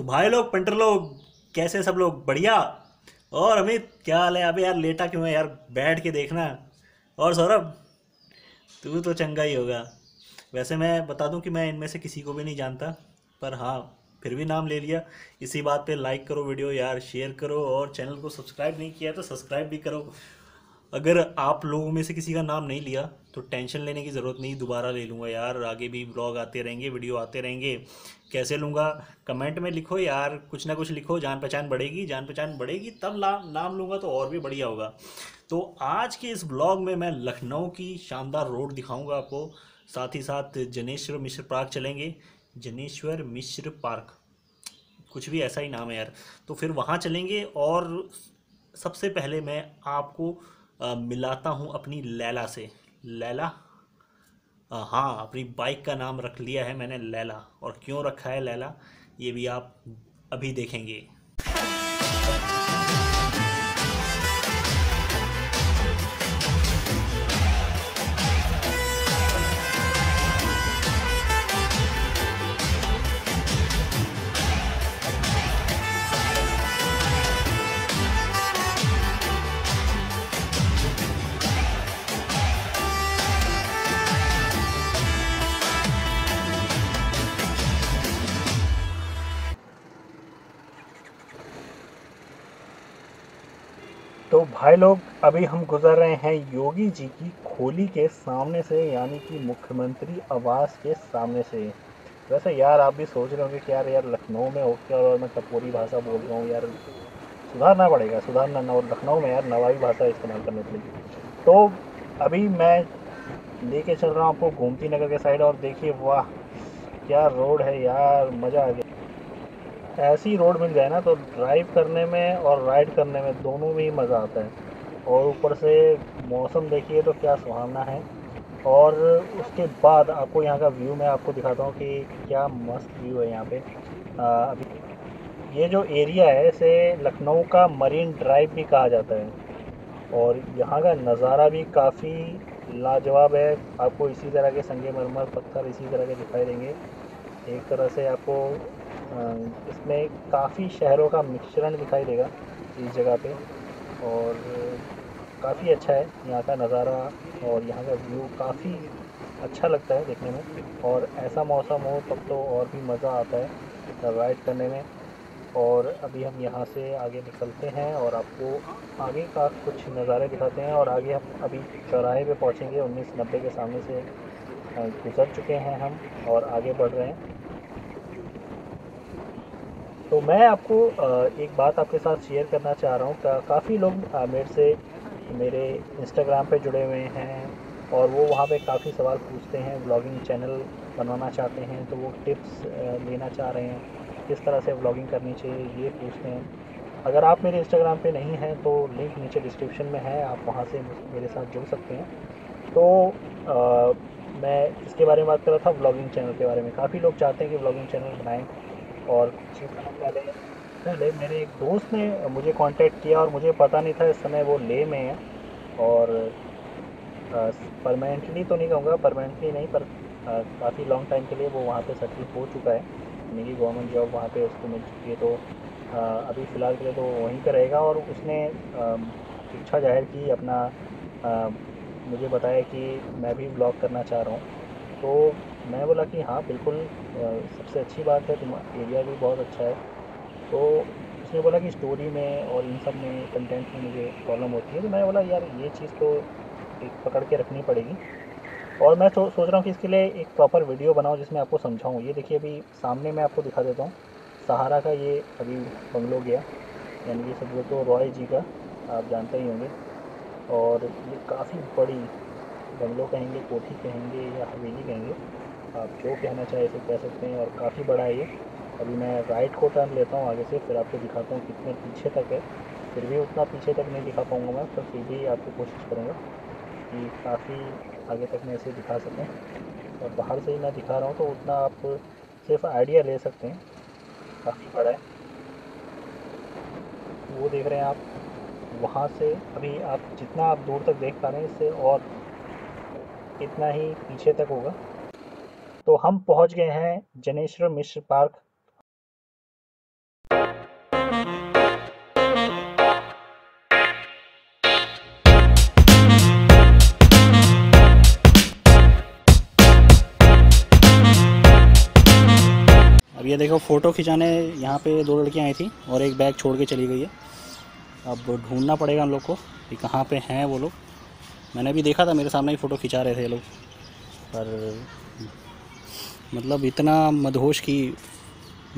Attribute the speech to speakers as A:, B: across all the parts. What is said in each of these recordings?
A: तो भाई लोग, पंटर लोग, कैसे सब लोग? बढ़िया। और अमित, क्या हाल है? अबे यार, लेटा क्यों है यार? बैठ के देखना। और सौरभ, तू तो चंगा ही होगा। वैसे मैं बता दूँ कि मैं इनमें से किसी को भी नहीं जानता, पर हाँ फिर भी नाम ले लिया। इसी बात पे लाइक करो वीडियो यार शेयर करो। और चैनल को सब्सक्राइब नहीं किया तो सब्सक्राइब भी करो। अगर आप लोगों में से किसी का नाम नहीं लिया तो टेंशन लेने की ज़रूरत नहीं, दोबारा ले लूँगा यार। आगे भी ब्लॉग आते रहेंगे वीडियो आते रहेंगे। कैसे लूँगा? कमेंट में लिखो यार, कुछ ना कुछ लिखो जान पहचान बढ़ेगी जान पहचान बढ़ेगी, तब नाम नाम लूँगा तो और भी बढ़िया होगा। तो आज के इस ब्लॉग में मैं लखनऊ की शानदार रोड दिखाऊँगा आपको। साथ ही साथ जनेश्वर मिश्र पार्क चलेंगे। जनेश्वर मिश्र पार्क कुछ भी ऐसा ही नाम है यार। तो फिर वहाँ चलेंगे और सबसे पहले मैं आपको मिलाता हूँ अपनी लैला से। लैला? हाँ अपनी बाइक का नाम रख लिया है मैंने, लैला। और क्यों रखा है लैला? ये भी आप अभी देखेंगे। तो भाई लोग, अभी हम गुजर रहे हैं योगी जी की खोली के सामने से, यानी कि मुख्यमंत्री आवास के सामने से। वैसे यार, आप भी सोच रहे होंगे कि यार यार लखनऊ में होकर और मैं टपोरी भाषा बोल रहा हूँ यार। सुधारना पड़ेगा, सुधारना न, और लखनऊ में यार नवाई भाषा इस्तेमाल करने के लिए। तो अभी मैं लेके चल रहा हूँ आपको गोमती नगर के साइड, और देखिए वाह, क्या रोड है यार, मज़ा आ गया। ऐसी रोड मिल जाए ना तो ड्राइव करने में और राइड करने में दोनों में ही मज़ा आता है। और ऊपर से मौसम देखिए तो क्या सुहाना है। और उसके बाद आपको यहाँ का व्यू मैं आपको दिखाता हूँ कि क्या मस्त व्यू है यहाँ पे। अभी ये जो एरिया है, इसे लखनऊ का मरीन ड्राइव भी कहा जाता है। और यहाँ का नज़ारा भी काफ़ी लाजवाब है। आपको इसी तरह के संगे मरमर पत्थर इसी तरह के दिखाई देंगे। एक तरह से आपको इसमें काफ़ी शहरों का मिश्रण दिखाई देगा इस जगह पे। और काफ़ी अच्छा है यहाँ का नज़ारा और यहाँ का व्यू काफ़ी अच्छा लगता है देखने में। और ऐसा मौसम हो तब तो और भी मज़ा आता है राइड करने में। और अभी हम यहाँ से आगे निकलते हैं और आपको आगे का कुछ नज़ारे दिखाते हैं। और आगे हम अभी चौराहे पे पहुँचेंगे, उन्नीस नब्बे के सामने से गुज़र चुके हैं हम और आगे बढ़ रहे हैं। तो मैं आपको एक बात आपके साथ शेयर करना चाह रहा हूँ। काफ़ी लोग मेरे से मेरे इंस्टाग्राम पे जुड़े हुए हैं और वो वहाँ पे काफ़ी सवाल पूछते हैं ब्लॉगिंग चैनल बनवाना चाहते हैं तो वो टिप्स लेना चाह रहे हैं किस तरह से ब्लॉगिंग करनी चाहिए ये पूछते हैं। अगर आप मेरे इंस्टाग्राम पे नहीं हैं तो लिंक नीचे डिस्क्रिप्शन में है आप वहाँ से मेरे साथ जुड़ सकते हैं। तो आ, मैं इसके बारे में बात कर रहा था ब्लॉगिंग चैनल के बारे में। काफ़ी लोग चाहते हैं कि ब्लॉगिंग चैनल बनाएँ। और पहले पहले मेरे एक दोस्त ने मुझे कांटेक्ट किया और मुझे पता नहीं था इस समय वो ले में है। और परमानेंटली तो नहीं कहूँगा परमानेंटली नहीं पर काफ़ी लॉन्ग टाइम के लिए वो वहाँ पे सेटल हो चुका है। मेरी गवर्नमेंट जॉब वहाँ पे उसको मिल चुकी है तो आ, अभी फ़िलहाल के लिए तो वहीं पर रहेगा। और उसने इच्छा ज़ाहिर की अपना आ, मुझे बताया कि मैं भी ब्लॉग करना चाह रहा हूँ। तो मैं बोला कि हाँ बिल्कुल सबसे अच्छी बात है तुम एरिया भी बहुत अच्छा है। तो उसने बोला कि स्टोरी में और इन सब में कंटेंट में मुझे प्रॉब्लम होती है तो मैं बोला यार ये चीज़ तो एक पकड़ के रखनी पड़ेगी। और मैं सो, सोच रहा हूँ कि इसके लिए एक प्रॉपर वीडियो बनाऊँ जिसमें आपको समझाऊँ। ये देखिए अभी सामने मैं आपको दिखा देता हूँ। सहारा का ये अभी बंगलो गया यानी कि सब जो तो रॉय जी का आप जानते ही होंगे। और ये काफ़ी बड़ी बंगलो कहेंगे, कोठी कहेंगे या हवेली कहेंगे, आप जो कहना चाहे इसे कह सकते हैं और काफ़ी बड़ा है ये। अभी मैं राइट को टर्न लेता हूँ आगे से, फिर आपको दिखाता हूँ कितने पीछे तक है। फिर भी उतना पीछे तक नहीं दिखा पाऊँगा मैं तो फिर भी आपको कोशिश करूँगा कि काफ़ी आगे तक मैं इसे दिखा सकूँ। और बाहर से ही मैं दिखा रहा हूँ तो उतना आप सिर्फ़ आइडिया ले सकते हैं। काफ़ी बड़ा है। वो देख रहे हैं आप, वहाँ से अभी आप जितना आप दूर तक देख पा रहे हैं, इससे और इतना ही पीछे तक होगा। तो हम पहुँच गए हैं जनेश्वर मिश्र पार्क। अब ये देखो, फ़ोटो खिंचाने यहाँ पे दो लड़कियाँ आई थी और एक बैग छोड़ के चली गई है। अब ढूंढना पड़ेगा हम लोग को कि कहाँ पे हैं वो लोग। मैंने भी देखा था, मेरे सामने ही फ़ोटो खिंचा रहे थे लोग। पर मतलब इतना मदहोश की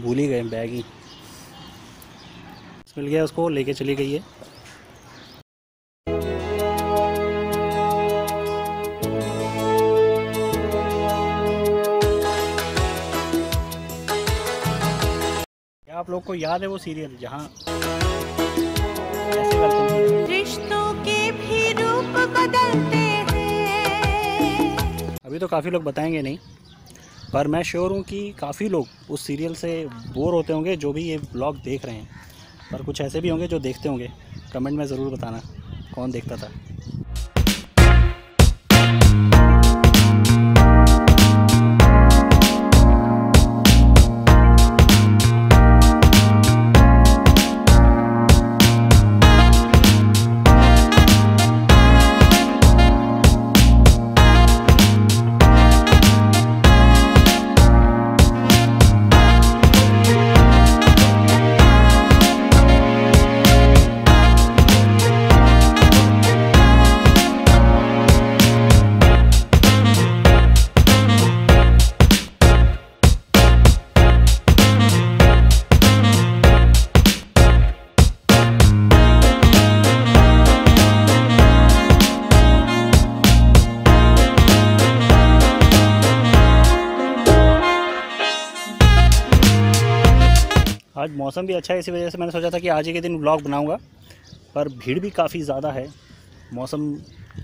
A: भूल ही गए बैग ही। मिल गया उसको, लेके चली गई है। आप लोग को याद है वो सीरियल, जहाँ अभी तो काफ़ी लोग बताएँगे नहीं, पर मैं श्योर हूँ कि काफ़ी लोग उस सीरियल से बोर होते होंगे, जो भी ये ब्लॉग देख रहे हैं। पर कुछ ऐसे भी होंगे जो देखते होंगे। कमेंट में ज़रूर बताना, कौन देखता था? आज मौसम भी अच्छा है, इसी वजह से मैंने सोचा था कि आज ही के दिन ब्लॉग बनाऊँगा, पर भीड़ भी काफ़ी ज़्यादा है। मौसम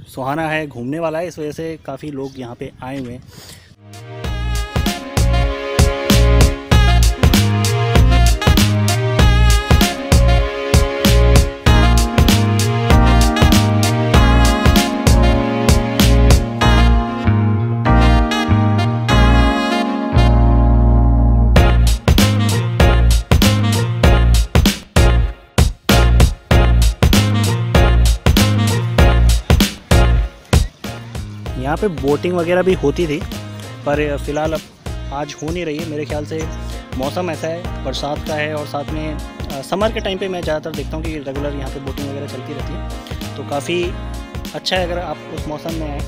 A: सुहाना है, घूमने वाला है, इस वजह से काफ़ी लोग यहाँ पे आए हुए हैं। यहाँ पे बोटिंग वगैरह भी होती थी, पर फ़िलहाल अब आज हो नहीं रही है। मेरे ख्याल से मौसम ऐसा है, बरसात का है और साथ में समर के टाइम पे मैं ज़्यादातर देखता हूँ कि रेगुलर यहाँ पे बोटिंग वगैरह चलती रहती है। तो काफ़ी अच्छा है अगर आप उस मौसम में आए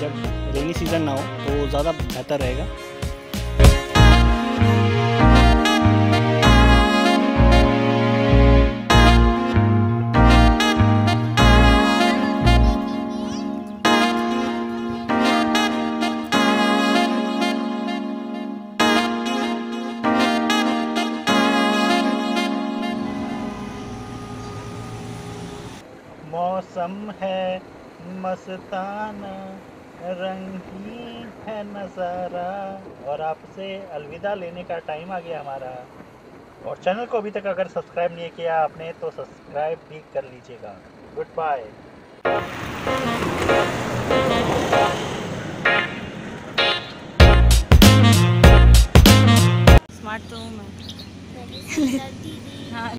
A: जब रेनी सीज़न ना हो तो ज़्यादा बेहतर रहेगा।
B: मौसम है, मस्ताना रंगीन है नज़ारा। और आपसे अलविदा लेने का टाइम आ गया हमारा। और चैनल को अभी तक अगर सब्सक्राइब नहीं किया आपने तो सब्सक्राइब भी कर लीजिएगा। Good bye